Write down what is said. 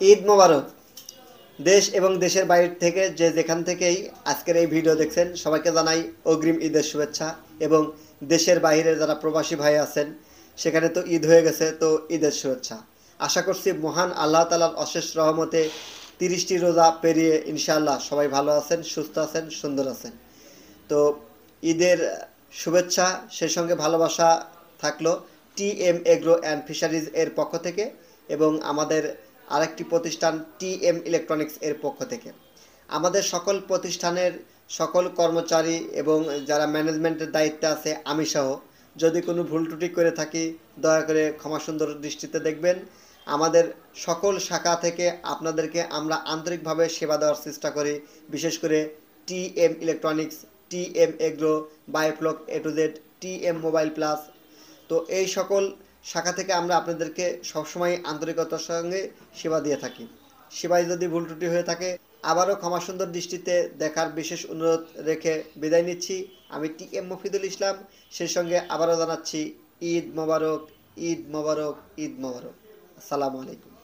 ঈদ মোবারক। দেশ এবং দেশের বাইরে থেকে যে যেখান থেকেই আজকের এই ভিডিও দেখছেন, সবাইকে জানাই অগ্রিম ঈদের শুভেচ্ছা এবং দেশের বাইরে যারা প্রবাসী ভাই আছেন, সেখানে তো ঈদ হয়ে গেছে, তো ঈদের শুভেচ্ছা। আশা করছি মহান আল্লাহ তালার অশেষ রহমতে তিরিশটি রোজা পেরিয়ে ইনশাআল্লাহ সবাই ভালো আছেন, সুস্থ আছেন, সুন্দর আছেন। তো ঈদের শুভেচ্ছা, সেই সঙ্গে ভালোবাসা থাকল T M agro and fisheries এর পক্ষ থেকে এবং আমাদের আরেকটি প্রতিষ্ঠান টি এম ইলেকট্রনিক্স এর পক্ষ থেকে। আমাদের সকল প্রতিষ্ঠানের সকল কর্মচারী এবং যারা ম্যানেজমেন্টের দায়িত্বে আছে, আমি সহ, যদি কোনো ভুল ত্রুটি করে থাকি, দয়া করে ক্ষমা সুন্দর দৃষ্টিতে দেখবেন। আমাদের সকল শাখা থেকে আপনাদেরকে আমরা আন্তরিকভাবে সেবা দেওয়ার চেষ্টা করি। বিশেষ করে T M electronics T M agro, biofloc A to Z T M mobile plus. তো এই সকল শাখা থেকে আমরা আপনাদেরকে সবসময় আন্তরিকতার সঙ্গে সেবা দিয়ে থাকি। সেবায় যদি ভুল ত্রুটি হয়ে থাকে, আবারও ক্ষমাসুন্দর দৃষ্টিতে দেখার বিশেষ অনুরোধ রেখে বিদায় নিচ্ছি। আমি টি এম মফিদুল ইসলাম, সেই সঙ্গে আবারও জানাচ্ছি ঈদ মোবারক ঈদ মোবারক ঈদ মোবারক। আসসালামু আলাইকুম।